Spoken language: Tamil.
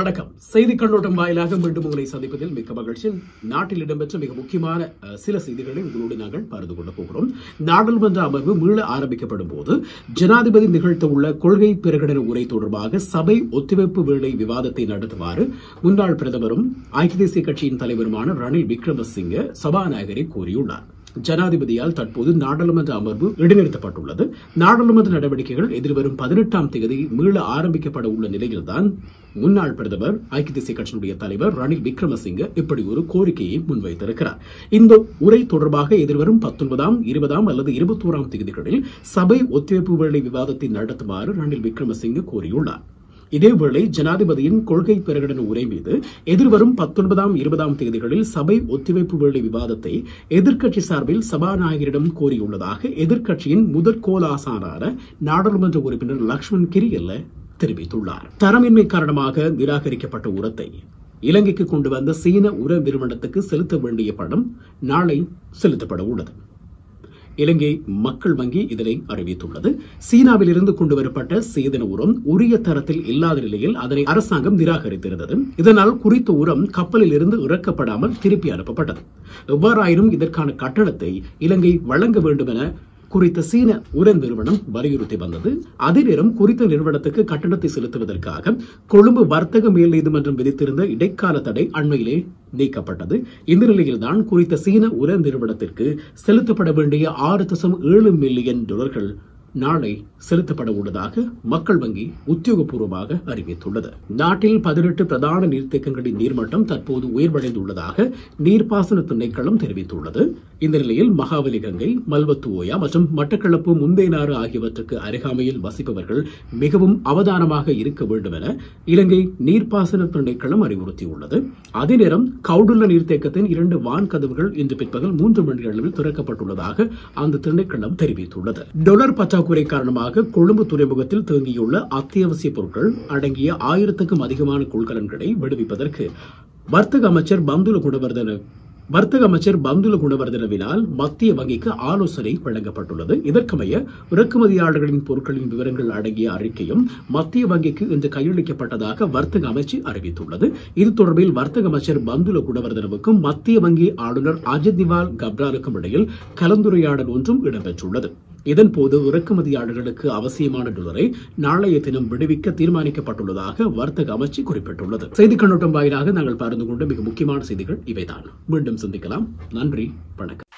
வணக்கம். செய்தி கண்ணோட்டம் வாயிலாக மீண்டும் உங்களை சந்திப்பதில் மிக்க மகிழ்ச்சி. நாட்டில் இடம்பெற்ற மிக முக்கியமான சில செய்திகளை உங்களோடு நாங்கள் பகிர்ந்து கொள்ள போகிறோம். நாடாளுமன்ற அமர்வு மீள ஆரம்பிக்கப்படும் போது ஜனாதிபதி நிகழ்த்தவுள்ள கொள்கை பிரகடன உரை தொடர்பாக சபை ஒத்திவைப்பு வேளை விவாதத்தை நடத்துமாறு முன்னாள் பிரதமரும் ஐக்கிய தேசிய கட்சியின் தலைவருமான ரணில் விக்ரமசிங்க சபாநாயகரை கோரியுள்ளார் ஜனாதிபதியால் தற்போது நாடாளுமன்ற அமர்வு இடைநிறுத்தப்பட்டுள்ளது. நாடாளுமன்ற நடவடிக்கைகள் எதிர்வரும் பதினெட்டாம் தேதி மீள ஆரம்பிக்கப்பட உள்ள நிலையில்தான் முன்னாள் பிரதமர் ஐக்கிய தேசிய கட்சியினுடைய தலைவர் ரணில் விக்ரமசிங்க இப்படி ஒரு கோரிக்கையை முன்வைத்திருக்கிறார். இந்த உரை தொடர்பாக எதிர்வரும் பத்தொன்பதாம் இருபதாம் அல்லது இருபத்தோராம் தேதிகளில் சபை ஒத்திவைப்பு வேலை விவாதத்தை நடத்துமாறு ரணில் விக்ரமசிங்க கோரியுள்ளார். இதேவேளை ஜனாதிபதியின் கொள்கை பிரகடன உரை மீது எதிர்வரும் பத்தொன்பதாம் இருபதாம் தேதிகளில் சபை ஒத்திவைப்பு வேளை விவாதத்தை எதிர்க்கட்சி சார்பில் சபாநாயகரிடம் கோரியுள்ளதாக எதிர்க்கட்சியின் முதற்கோல் ஆசானான நாடாளுமன்ற உறுப்பினர் லக்ஷ்மண் கிரியல்ல தெரிவித்துள்ளார். தரமின்மை காரணமாக நிராகரிக்கப்பட்ட உரத்தை இலங்கைக்கு கொண்டு வந்த சீன உர நிறுவனத்துக்கு செலுத்த வேண்டிய பணம் நாளை செலுத்தப்பட உள்ளது. இலங்கை மக்கள் வங்கி இதனை அறிவித்துள்ளது. சீனாவில் இருந்து கொண்டு வரப்பட்ட சேதன உரம் உரிய தரத்தில் இல்லாத நிலையில் அதனை அரசாங்கம் நிராகரித்திருந்தது. இதனால் குறித்த உரம் கப்பலில் இருந்து இறக்கப்படாமல் திருப்பி அனுப்பப்பட்டது. எவ்வாறாயினும் இதற்கான கட்டணத்தை இலங்கை வழங்க வேண்டும் என குறித்த சீன உர நிறுவனம் வலியுறுத்தி வந்தது. அதே நேரம் குறித்த நிறுவனத்துக்கு கட்டணத்தை செலுத்துவதற்காக கொழும்பு வர்த்தக மேல் நீதிமன்றம் விதித்திருந்த இடைக்கால தடை அண்மையிலே நீக்கப்பட்டது. இந்த நிலையில்தான் குறித்த சீன உர நிறுவனத்திற்கு செலுத்தப்பட வேண்டிய ஆறு தசம் ஏழு மில்லியன் டாலர்கள் நாளை செலுத்தப்பட உள்ளதாக மக்கள் வங்கி உத்தியோகபூர்வமாக அறிவித்துள்ளது. நாட்டில் பதினெட்டு பிரதான நீர்த்தேக்கங்களின் நீர்மட்டம் தற்போது உயர்வடைந்துள்ளதாக நீர்ப்பாசன திணைக்களம் தெரிவித்துள்ளது. இந்த நிலையில் மகாவலி கங்கை மல்வத்துவோயா மற்றும் மட்டக்களப்பு முந்தேனாறு ஆகியவற்றுக்கு அருகாமையில் வசிப்பவர்கள் மிகவும் அவதானமாக இருக்க வேண்டும் என இலங்கை நீர்ப்பாசன திணைக்களம் அறிவுறுத்தியுள்ளது. அதே நேரம் கவுடுள்ள நீர்த்தேக்கத்தின் இரண்டு வான் கதவுகள் இன்று பிற்பகல் மூன்று மணி அளவில் திறக்கப்பட்டுள்ளதாக அந்த திணைக்களம் தெரிவித்துள்ளது. டொலர் பற்றாக்குறை காரணமாக கொழும்பு துறைமுகத்தில் தேங்கியுள்ள அத்தியாவசிய பொருட்கள் அடங்கிய ஆயிரத்துக்கும் அதிகமான கொள்கலன்களை விடுவிப்பதற்கு வர்த்தக அமைச்சர் பந்துல குணவர்தன வர்த்தக அமைச்சர் பந்துல குணவர்தனவினால் மத்திய வங்கிக்கு ஆலோசனை வழங்கப்பட்டுள்ளது. இதற்கமைய இறக்குமதியாளர்களின் பொருட்களின் விவரங்கள் அடங்கிய அறிக்கையும் மத்திய வங்கிக்கு இன்று கையளிக்கப்பட்டதாக வர்த்தக அமைச்சு அறிவித்துள்ளது. இது தொடர்பில் வர்த்தக அமைச்சர் பந்துல குணவர்தனவுக்கும் மத்திய வங்கி ஆளுநர் அஜித் திவால் கப்ராலுக்கும் இடையில் கலந்துரையாடல் ஒன்றும் இடம்பெற்றுள்ளது. இதன்போது இறக்குமதியாளர்களுக்கு அவசியமான டாலரை நாளைய தினம் விடுவிக்க தீர்மானிக்கப்பட்டுள்ளதாக வர்த்தக அமைச்சு குறிப்பிட்டுள்ளது. செய்தி கண்ணோட்டம் வாயிலாக நாங்கள் பகிர்ந்து கொண்ட மிக முக்கியமான செய்திகள் இவைதான். மீண்டும் சந்திக்கலாம். நன்றி. வணக்கம்.